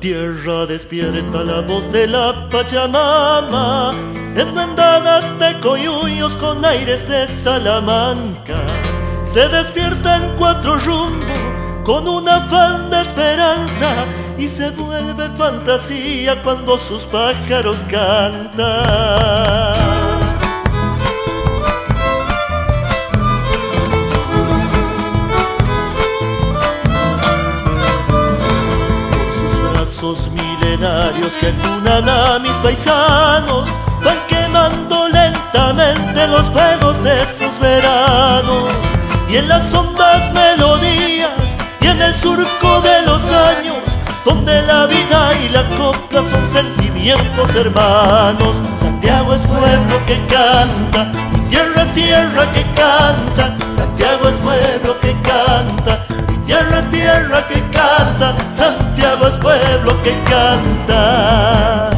tierra despierta la voz de la Pachamama, en bandadas de coyuyos con aires de Salamanca. Se despierta en cuatro rumbos con un afán de esperanza y se vuelve fantasía cuando sus pájaros cantan. Milenarios que cunan a mis paisanos van quemando lentamente los fuegos de sus veranos. Y en las hondas melodías y en el surco de los años donde la vida y la copla son sentimientos hermanos. Santiago es pueblo que canta tierra es tierra que canta Pueblo que canta.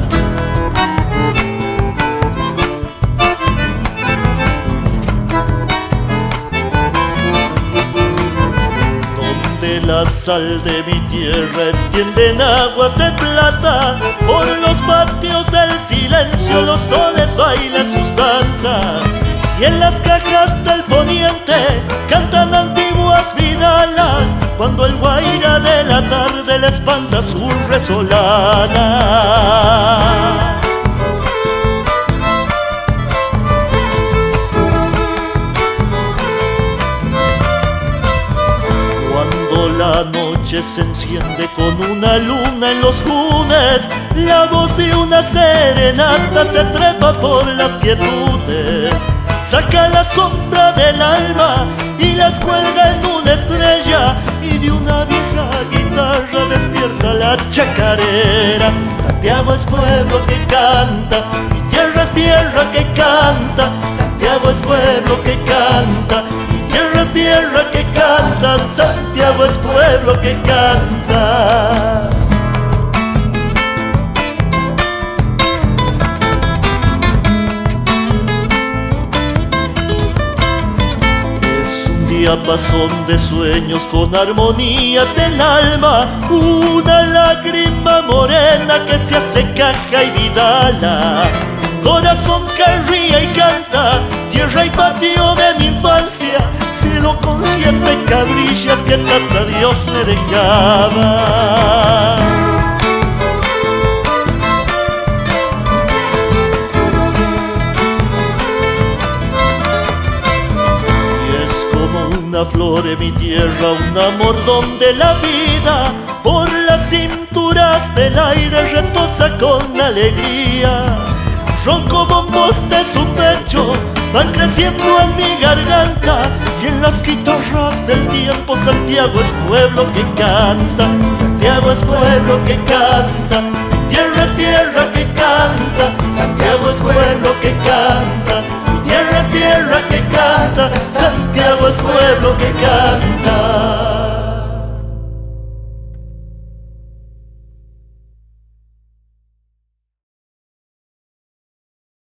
Donde la sal de mi tierra extienden aguas de plata, por los patios del silencio los soles bailan sus danzas. Y en las cajas del poniente cantan cuando el guaira de la tarde le espanta su resolana. Cuando la noche se enciende con una luna en los junes, la voz de una serenata se trepa por las quietudes, saca la sombra del alma y las cuelga en una estrella y de una vieja guitarra despierta la chacarera. Santiago es pueblo que canta, mi tierra es tierra que canta. Santiago es pueblo que canta, mi tierra es tierra que canta. Santiago es pueblo que canta. Diapasón de sueños con armonías del alma, una lágrima morena que se hace caja y vidala, corazón que ríe y canta, tierra y patio de mi infancia, cielo con siete cabrillas que tanta Dios me dejaba. una flor de mi tierra, un amor donde la vida por las cinturas del aire retosa con alegría. Ronco bombos de su pecho van creciendo en mi garganta y en las guitarras del tiempo Santiago es pueblo que canta, Santiago es pueblo que canta, tierra es tierra que canta, Santiago es pueblo que canta, tierra es tierra que canta. will be begun.